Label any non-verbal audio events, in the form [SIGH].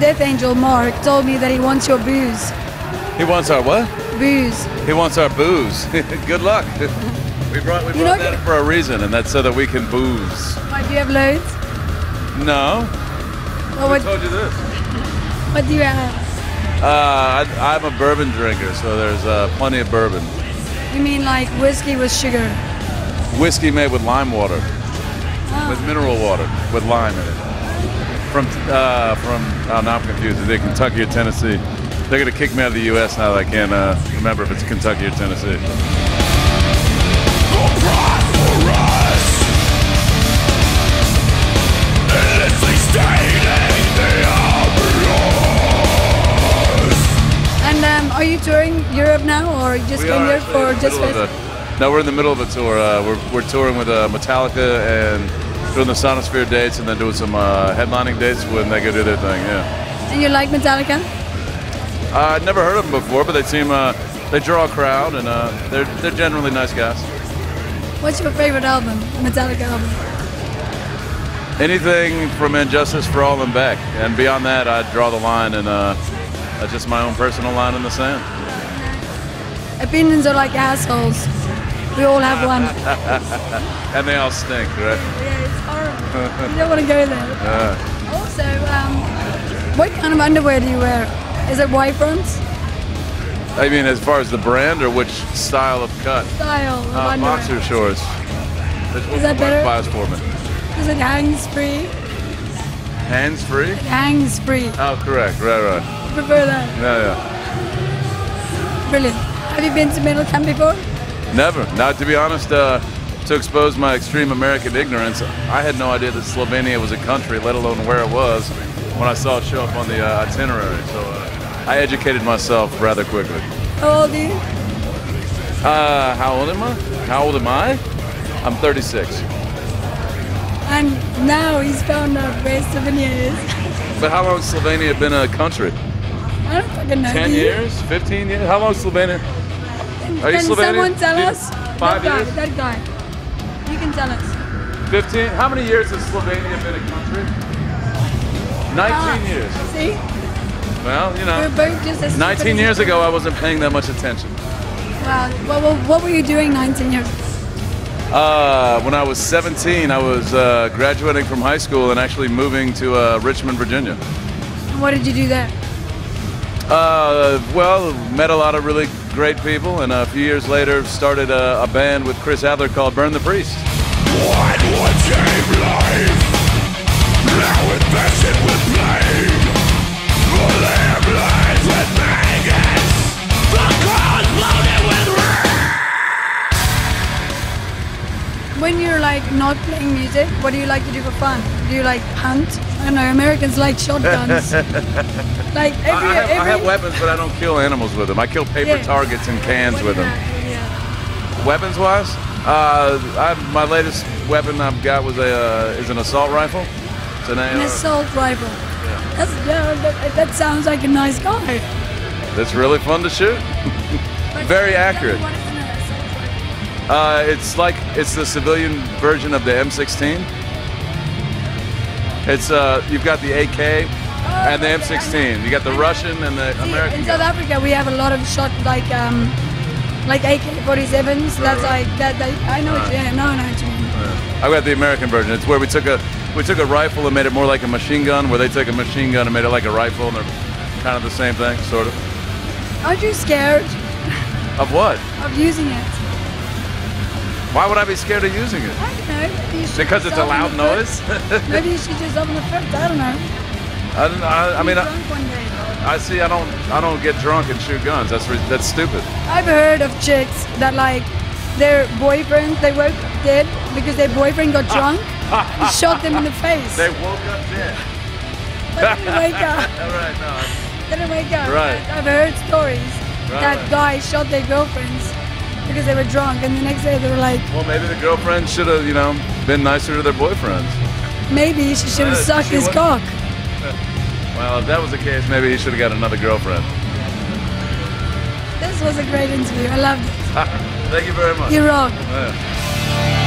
death angel Mark told me that he wants your booze. He wants our what? Booze. He wants our booze. [LAUGHS] Good luck. [LAUGHS] We brought, we You brought that for a reason, and that's so that we can booze. Why do you have loads? No. Well, what, told you this? what do you have? Uh, I, I'm a bourbon drinker, so there's uh, plenty of bourbon. You mean like whiskey with sugar? Whiskey made with lime water, Oh. with mineral water, with lime in it. From, uh, from, oh, now I'm confused. Is it Kentucky or Tennessee? They're going to kick me out of the U.S. now that I can't uh, remember if it's Kentucky or Tennessee. And um, are you touring Europe now, or you just We came are here for the just middle of Fest? a- No, we're in the middle of a tour. Uh, we're, we're touring with uh, Metallica and doing the Sonisphere dates and then doing some uh, headlining dates when they go do their thing, yeah. And you like Metallica? Uh, I'd never heard of them before, but they seem, uh, they draw a crowd and uh, they're, they're generally nice guys. What's your favorite album, Metallica album? Anything from And Justice for All and Back. And beyond that, I draw the line and uh, that's just my own personal line in the sand. Opinions are like assholes. We all have one. [LAUGHS] And they all stink, right? yeah, it's horrible. you don't want to go there. [LAUGHS] Uh, Also, um, what kind of underwear do you wear? Is it white fronts? I mean, as far as the brand or which style of cut? Style of Uh, underwear? boxer shorts. Is that better? Buys for me. Is it hangs free? Hands free? Hangs free. Oh, correct. Right, right. Prefer that. Yeah, yeah. Brilliant. Have you been to Metalcamp before? Never. Now, to be honest, uh, to expose my extreme American ignorance, I had no idea that Slovenia was a country, let alone where it was, when I saw it show up on the uh, itinerary. So uh, I educated myself rather quickly. How old are you? Uh, how old am I? How old am I? I'm 36. And now he's found out where Slovenia is. [LAUGHS] But how long has Slovenia been a country? I don't fucking know. 10 years? 15 years? How long has Slovenia? Are you Can Slovenian? someone tell us? Five that years? Guy, that guy. You can tell us. 15? How many years has Slovenia been a country? 19 Ah, years. See? Well, you know. We're both just as 19 years ago I wasn't paying that much attention. Wow. What, what, what were you doing 19 years ago? Uh, when I was 17, I was uh, graduating from high school and actually moving to uh, Richmond, Virginia. What did you do there? Uh, well, met a lot of really great people, and a few years later started a, a band with Chris Adler called Burn the Priest. When you're like not playing music, what do you like to do for fun? Do you like hunt? I don't know. Americans like shotguns. [LAUGHS] like every, I, have, every I have weapons, but I don't kill animals with them. I kill paper Yeah. targets and cans What with them. have? Yeah. Weapons wise, uh, I, my latest weapon I've got was a uh, is an assault rifle. It's an An assault rifle. That's, yeah, that, that sounds like a nice guy. That's really fun to shoot. Very accurate. Uh, it's like it's the civilian version of the M16. It's uh, you've got the AK and the Oh, okay, I M16. You got the Russian and the American. in South. Africa, we have a lot of shot like um, like AK-47s. That's like that. that I know. You, yeah, no, I what you mean. I've got the American version. It's where we took a we took a rifle and made it more like a machine gun, where they took a machine gun and made it like a rifle, and they're kind of the same thing, sort of. Aren't you scared Of what? of using it? Why would I be scared of using it? I don't know. Because it's a loud noise. [LAUGHS] Maybe you shoot yourself in the foot. I don't know. I, don't- I, I mean, I. I see. I don't. I don't get drunk and shoot guns. That's that's stupid. I've heard of chicks that like their boyfriend they woke up dead because their boyfriend got [LAUGHS] drunk and shot them in the face. They woke up dead. But didn't wake up. [LAUGHS] All right, no. Didn't wake up. Right. I've heard stories Right, that right. guys shot their girlfriends because they were drunk, and the next day they were like, Well, maybe the girlfriend should have, you know, been nicer to their boyfriends. maybe she should have Uh, sucked his cock. [LAUGHS] Well, if that was the case, maybe he should have got another girlfriend. This was a great interview. I loved it. [LAUGHS] Thank you very much. You rock. Yeah.